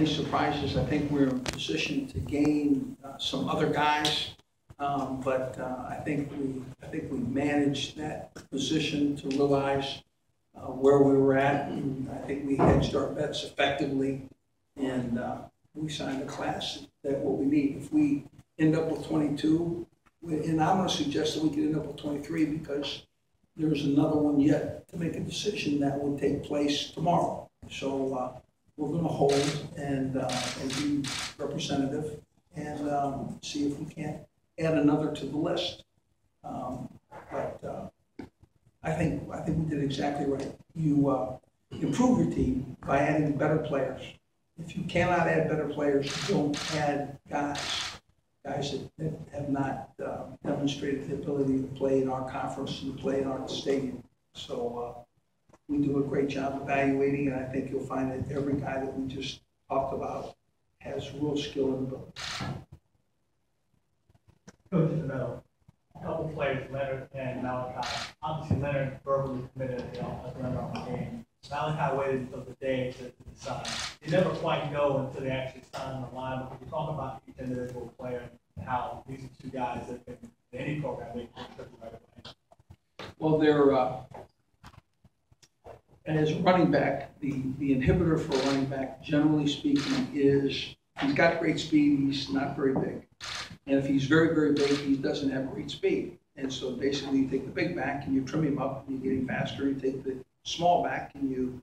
Any surprises, I think we're in a position to gain uh, some other guys. Um, But uh, I think we, I think we managed that position to realize uh, where we were at. And I think we hedged our bets effectively and uh, we signed a class that what we need. If we end up with 22, and I'm going to suggest that we could end up with 23 because there's another one yet to make a decision that will take place tomorrow. So uh, we're going to hold and, uh, and be representative and um, see if we can't add another to the list. Um, But uh, I think, I think we did exactly right. You uh, improve your team by adding better players. If you cannot add better players, don't add guys, guys that- that have not uh, demonstrated the ability to play in our conference and to play in our stadium. So uh, we do a great job evaluating, and I think you'll find that every guy that we just talked about has real skill and ability. Coach in the middle, a couple players, Leonard and Malachi. Obviously Leonard verbally committed, you know, at the end of the game. Malachi waited until the day to, to decide. You never quite know until they actually sign on the line. But you talk about each individual player and how these are two guys that can, in any program, they can contribute right away. Well, they're, uh, as running back, the, the inhibitor for a running back, generally speaking, is he's got great speed, he's not very big. And if he's very, very big, he doesn't have great speed. And so basically, you take the big back and you trim him up, and you get him faster. You take the small back and you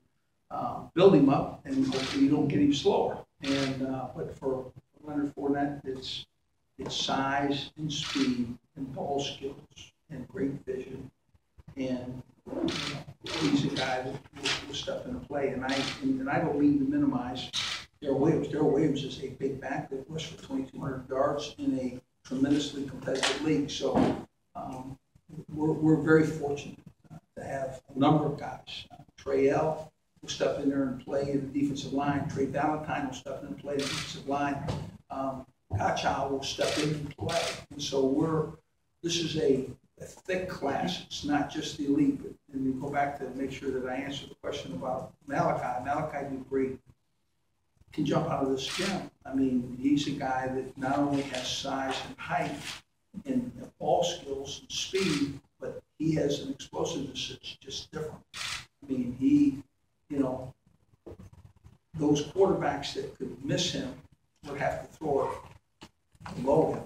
uh, build him up, and hopefully you don't get him slower. And, uh, but for Leonard Fournette, it's, it's size and speed and ball skills and great vision. And he's a guy that will step into play. And I, and I don't mean to minimize Darrel Williams. Darrel Williams is a big back that rushed for 2,200 yards in a tremendously competitive league. So um, we're, we're very fortunate uh, to have a number of guys. Uh, Trey L will step in there and play in the defensive line. Trey Valentine will step in and play the defensive line. Um, will step in and play. And so we're, this is a, a thick class. It's not just the elite. and you go back to make sure that I answer the question about Malachi. Malachi Dupre can jump out of this gym. I mean, he's a guy that not only has size and height and ball skills and speed, but he has an explosiveness that's just different. I mean, he, you know, those quarterbacks that could miss him would have to throw it below him